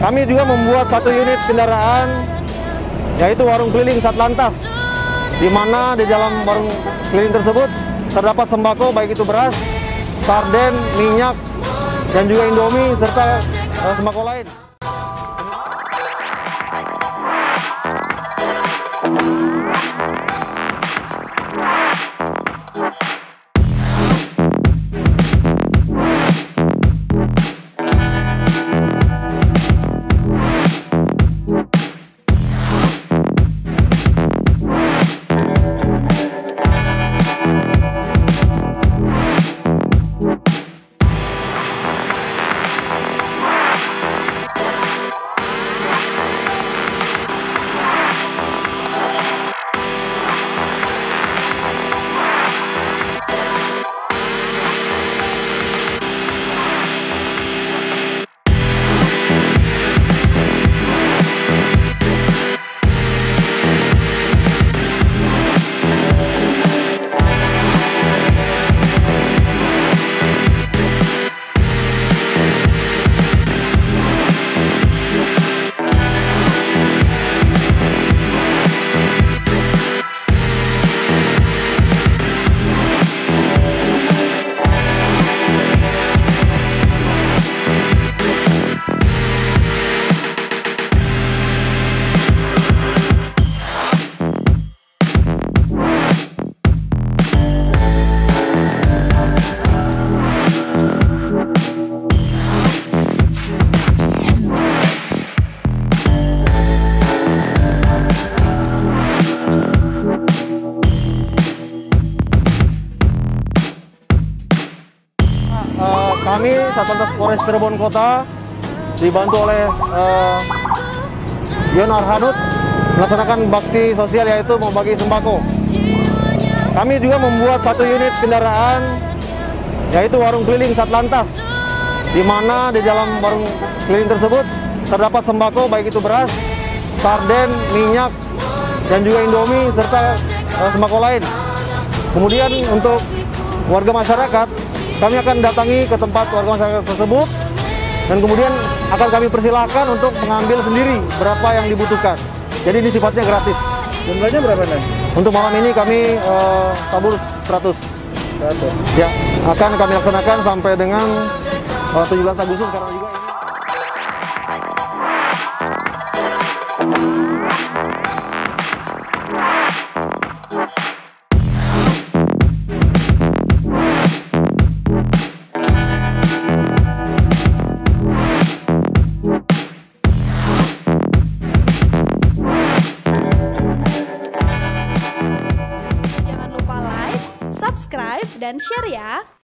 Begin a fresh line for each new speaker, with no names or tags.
Kami juga membuat satu unit kendaraan yaitu warung keliling Satlantas di mana di dalam warung keliling tersebut terdapat sembako baik itu beras, sarden, minyak, dan juga indomie serta uh, sembako lain. Eh, kami Satlantas Polres Cirebon Kota dibantu oleh uh, Yon Arhanud melaksanakan bakti sosial yaitu membagi sembako. Kami juga membuat satu unit kendaraan yaitu warung keliling Satlantas di mana di dalam warung keliling tersebut terdapat sembako baik itu beras, sarden, minyak, dan juga indomie serta uh, sembako lain. Kemudian untuk warga masyarakat kami akan datangi ke tempat warga masyarakat tersebut dan kemudian akan kami persilahkan untuk mengambil sendiri berapa yang dibutuhkan. Jadi ini sifatnya gratis.
Jumlahnya berapa nih?
Untuk malam ini kami eh, tabur 100.
Satu.
Ya, akan kami laksanakan sampai dengan eh, 17 Agustus karena
dan share ya.